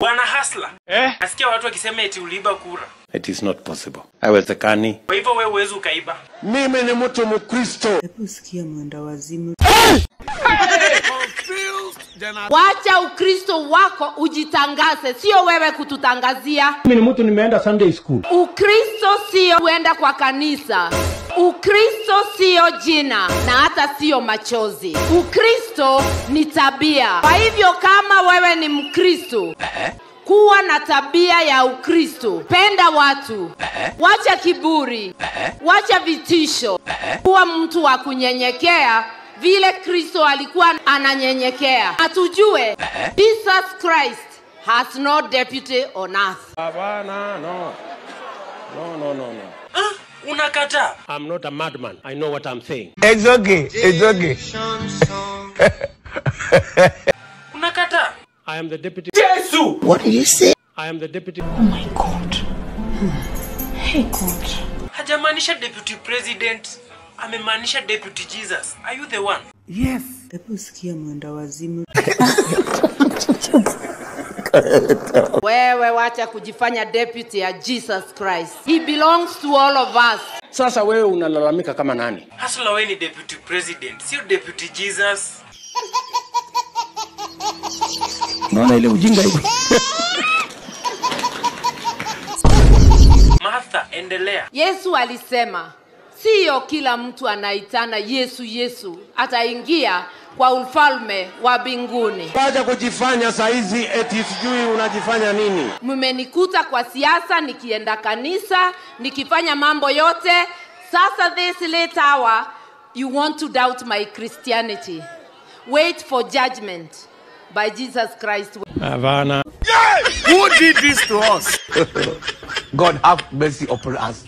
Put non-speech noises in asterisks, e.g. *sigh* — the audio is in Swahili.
Bwana Hasla, Eh? nasikia watu wakisema eti uliiba kura. It is not possible. Haiwezekani. Kwa hivyo wewe huwezi ukaiba. Mimi ni mtu Mkristo. Hebu sikia mwenda wazimu. Wacha Ukristo wako ujitangaze, sio wewe kututangazia. Mimi ni mtu nimeenda Sunday school. Ukristo sio kuenda kwa kanisa. Ukristo siyo jina na hata siyo machozi. Ukristo ni tabia. Kwa hivyo kama wewe ni Mkristo, kuwa na tabia ya Ukristo. Penda watu, wacha kiburi, wacha vitisho, kuwa mtu wa kunyenyekea vile Kristo alikuwa ananyenyekea. Atujue Jesus Christ has no deputy on earth. no no. No, no, no, no. Ah, unakataa. I'm not a madman. I know what I'm saying. It's okay. It's okay. Unakataa. I am the deputy. Yesu! What did you say? I am the deputy. Oh my God. Hmm. Hey God. Hajamaanisha deputy president. Amemaanisha deputy Jesus. Are you the one? Yes. Hebu sikia mwenda wazimu. *laughs* Wewe wacha kujifanya deputy ya Jesus Christ. He belongs to all of us. Sasa wewe unalalamika kama nani? Hasla wewe ni deputy president, sio deputy Jesus. Naona ile ujinga hiyo. Martha, endelea. Yesu alisema, siyo kila mtu anaitana Yesu Yesu ataingia kwa ufalme wa mbinguni. Wacha kujifanya saizi eti sijui unajifanya nini. Mmenikuta kwa siasa, nikienda kanisa, nikifanya mambo yote. Sasa this late hour, you want to doubt my Christianity. Wait for judgment by Jesus Christ. Havana. Yes! Who did this to us? *laughs* God have mercy upon us.